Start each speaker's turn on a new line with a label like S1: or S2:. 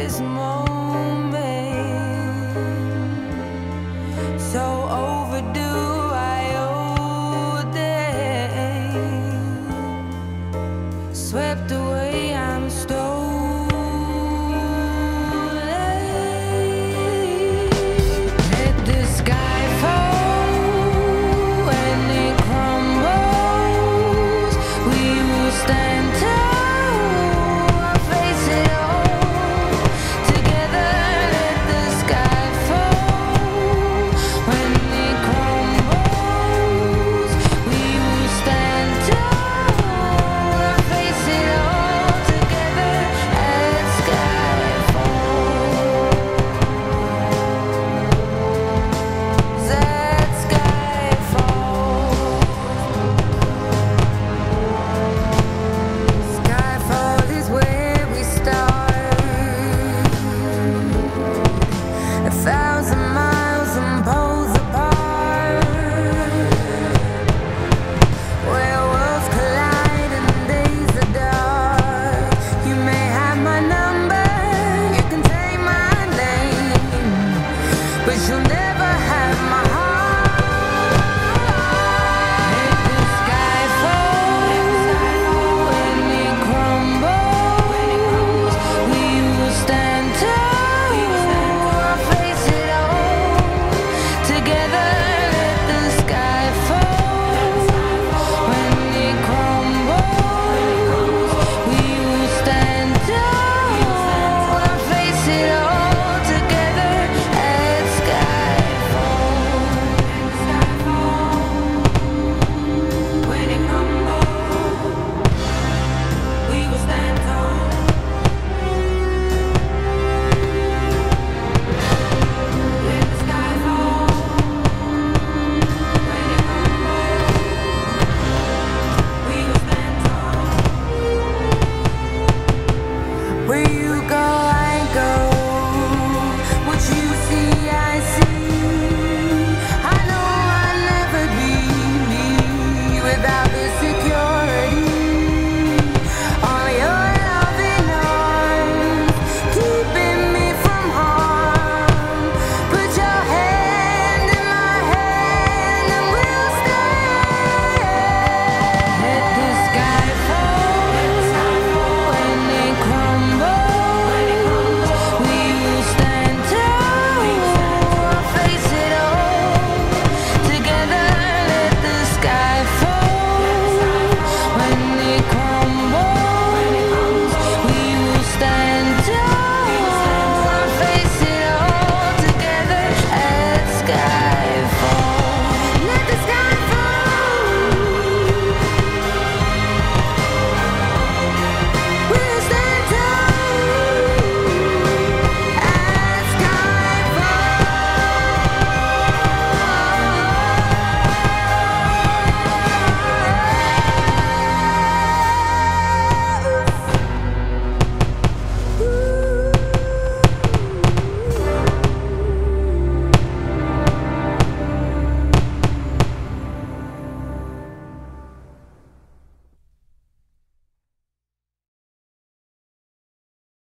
S1: this moment.